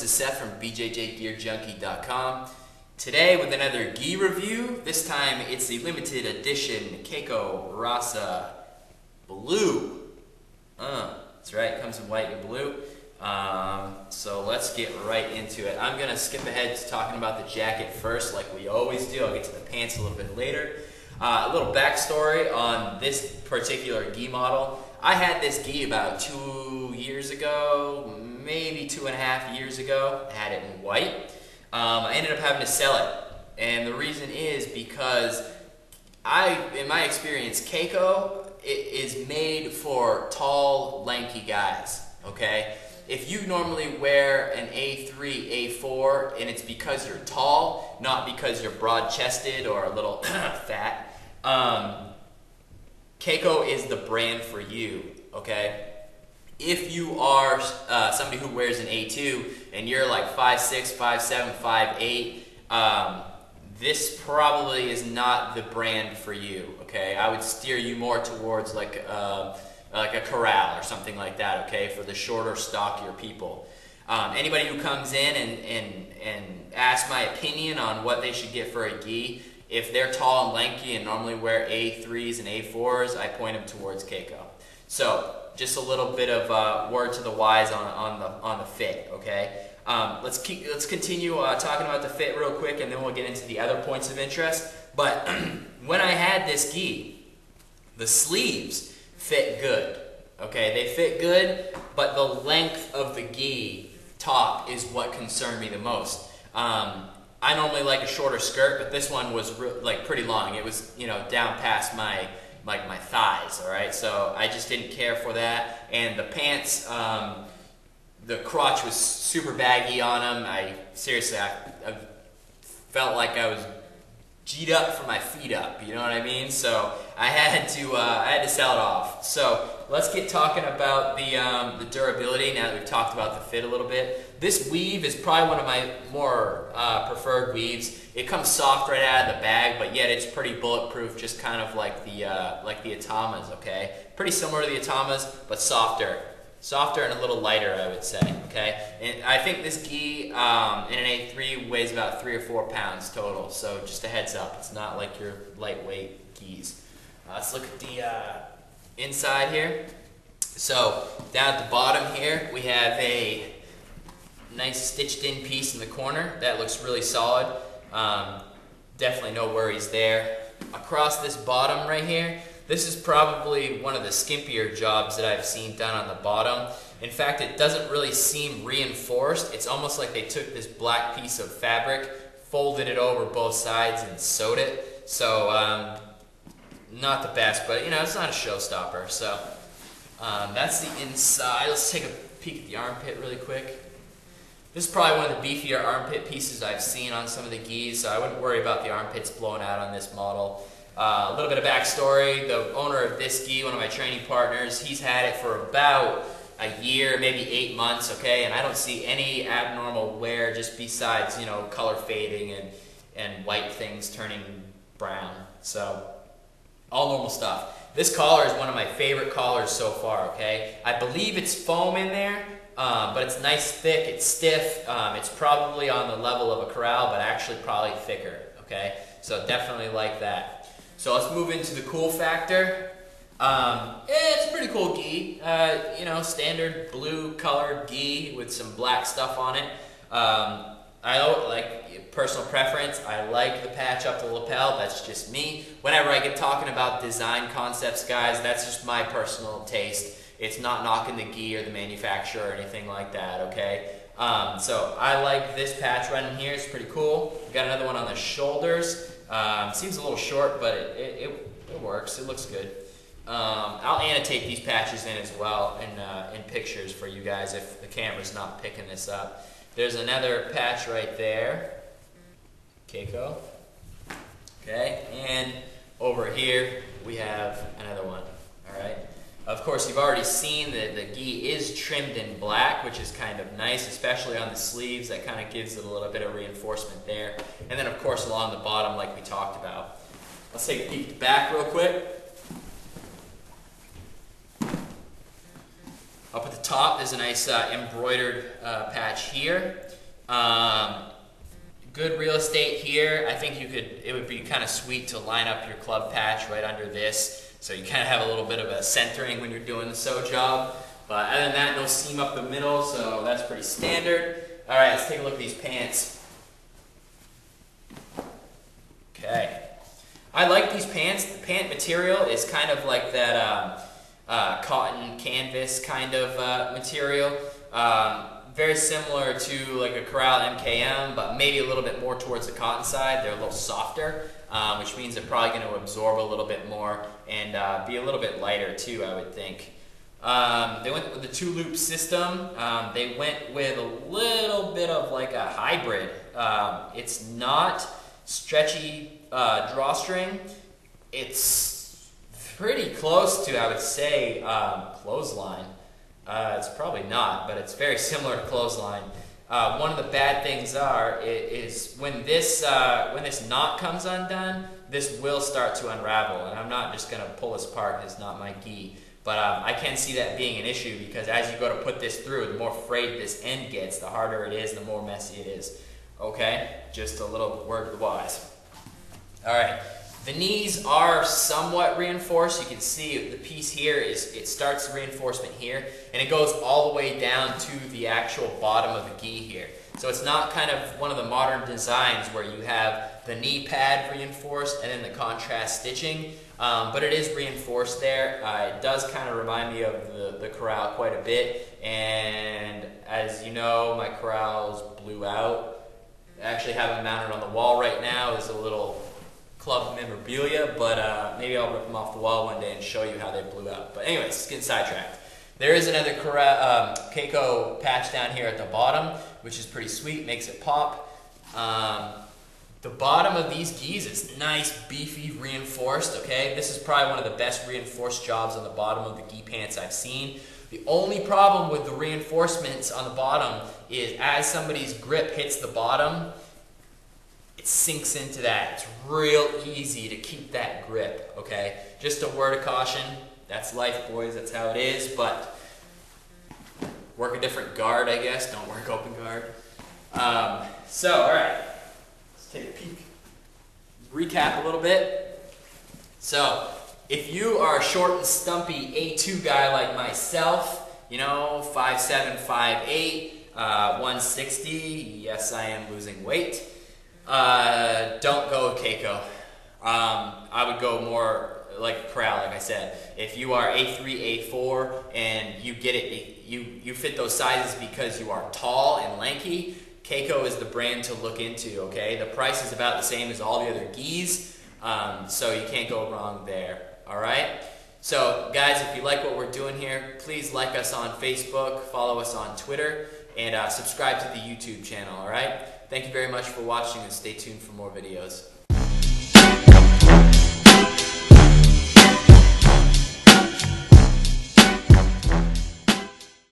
This is Seth from BJJGearJunkie.com. Today with another gi review. This time it's the limited edition Keiko Raca Blue. Uh, that's right, it comes in white and blue. Um, so let's get right into it. I'm gonna skip ahead to talking about the jacket first, like we always do. I'll get to the pants a little bit later. Uh, a little backstory on this particular gi model. I had this gi about two years ago, maybe two and a half years ago. I had it in white. Um, I ended up having to sell it. And the reason is because I, in my experience, Keiko is made for tall, lanky guys, okay? If you normally wear an A3, A4, and it's because you're tall, not because you're broad-chested or a little fat, um, Keiko is the brand for you, okay? If you are uh, somebody who wears an A2 and you're like 5'6", 5'7", 5'8", um, this probably is not the brand for you, okay? I would steer you more towards like uh, like a Koral or something like that, okay, for the shorter, stockier people. Um, anybody who comes in and, and, and asks my opinion on what they should get for a gi, if they're tall and lanky and normally wear A3s and A4s, I point them towards Keiko. So just a little bit of uh, word to the wise on, on, the, on the fit, okay? Um, let's, keep, let's continue uh, talking about the fit real quick and then we'll get into the other points of interest. But when I had this gi, the sleeves fit good, okay? They fit good, but the length of the gi top is what concerned me the most. Um, I normally like a shorter skirt, but this one was like pretty long. It was, you know, down past my like my thighs. All right, so I just didn't care for that. And the pants, um, the crotch was super baggy on them. I seriously, I, I felt like I was G'd up for my feet up. You know what I mean? So I had to uh, I had to sell it off. So let's get talking about the um, the durability. Now that we've talked about the fit a little bit, this weave is probably one of my more uh, preferred weaves. It comes soft right out of the bag, but yet it's pretty bulletproof, just kind of like the uh, like the Atamas. Okay, pretty similar to the Atamas, but softer. Softer and a little lighter, I would say. Okay, and I think this gi um, in an A3 weighs about three or four pounds total. So just a heads up, it's not like your lightweight gis. Uh, let's look at the uh, inside here. So down at the bottom here, we have a nice stitched in piece in the corner. That looks really solid. Um, definitely no worries there. Across this bottom right here, this is probably one of the skimpier jobs that I've seen done on the bottom. In fact, it doesn't really seem reinforced. It's almost like they took this black piece of fabric, folded it over both sides, and sewed it. So, um, not the best, but you know, it's not a showstopper. So, um, that's the inside. Let's take a peek at the armpit really quick. This is probably one of the beefier armpit pieces I've seen on some of the geese, so I wouldn't worry about the armpits blowing out on this model. Uh, a little bit of backstory, the owner of this gi, one of my training partners, he's had it for about a year, maybe eight months, okay, and I don't see any abnormal wear just besides, you know, color fading and, and white things turning brown. So, all normal stuff. This collar is one of my favorite collars so far, okay? I believe it's foam in there, um, but it's nice, thick, it's stiff. Um, it's probably on the level of a Koral, but actually probably thicker, okay? So definitely like that. So let's move into the cool factor. Um, it's a pretty cool gi. Uh, you know, standard blue colored gi with some black stuff on it. Um, I like personal preference. I like the patch up the lapel. That's just me. Whenever I get talking about design concepts, guys, that's just my personal taste. It's not knocking the gi or the manufacturer or anything like that. Okay. Um, so I like this patch right in here. It's pretty cool. We got another one on the shoulders. Um, seems a little short, but it, it, it, it works. It looks good. Um, I'll annotate these patches in as well in, uh, in pictures for you guys if the camera's not picking this up. There's another patch right there. Keiko. Okay, and over here we have another one. All right. Of course, you've already seen that the gi is trimmed in black, which is kind of nice, especially on the sleeves. That kind of gives it a little bit of reinforcement there. And then, of course, along the bottom, like we talked about. Let's take a peek back real quick. Up at the top is a nice uh, embroidered uh, patch here. Um, good real estate here. I think you could. It would be kind of sweet to line up your club patch right under this, so you kind of have a little bit of a centering when you're doing the sew job. But other than that, no seam up the middle, so that's pretty standard. All right, let's take a look at these pants. Okay. I like these pants. The pant material is kind of like that um, uh, cotton canvas kind of uh, material. Um, very similar to like a Koral MKM, but maybe a little bit more towards the cotton side. They're a little softer, um, which means they're probably going to absorb a little bit more and uh, be a little bit lighter too, I would think. Um, they went with the two loop system. Um, they went with a little bit of like a hybrid. Um, it's not stretchy uh, drawstring. It's pretty close to, I would say, um, clothesline. Uh, it's probably not, but it's very similar to clothesline. Uh, one of the bad things are is when this uh, when this knot comes undone, this will start to unravel, and I'm not just gonna pull this apart. It's not my gi. But um, I can see that being an issue because as you go to put this through, the more frayed this end gets, the harder it is, the more messy it is. Okay? Just a little word of the wise. All right. The knees are somewhat reinforced. You can see the piece here is it starts the reinforcement here and it goes all the way down to the actual bottom of the gi here. So it's not kind of one of the modern designs where you have the knee pad reinforced and then the contrast stitching. Um, but it is reinforced there. Uh, it does kind of remind me of the, the Koral quite a bit. And as you know, my Korals blew out. I actually have them mounted on the wall right now as a little club memorabilia, but uh, maybe I'll rip them off the wall one day and show you how they blew up. But anyways, let's get sidetracked. There is another um, Keiko patch down here at the bottom, which is pretty sweet, makes it pop. Um, the bottom of these gis is nice, beefy, reinforced, okay? This is probably one of the best reinforced jobs on the bottom of the gi pants I've seen. The only problem with the reinforcements on the bottom is as somebody's grip hits the bottom, it sinks into that. It's real easy to keep that grip, okay? Just a word of caution. That's life, boys. That's how it is, but work a different guard, I guess. Don't work open guard. Um, so, all right let's take a peek. Recap a little bit. So, if you are a short and stumpy A2 guy like myself, you know, 5'7", 5'8", uh, 160, yes, I am losing weight, uh, don't go with Keiko. Um, I would go more like Koral, like I said. If you are A3, A4, and you get it, you, you fit those sizes because you are tall and lanky, Keiko is the brand to look into, okay? The price is about the same as all the other geese, um, so you can't go wrong there, all right? So, guys, if you like what we're doing here, please like us on Facebook, follow us on Twitter, and uh, subscribe to the YouTube channel, all right? Thank you very much for watching, and stay tuned for more videos.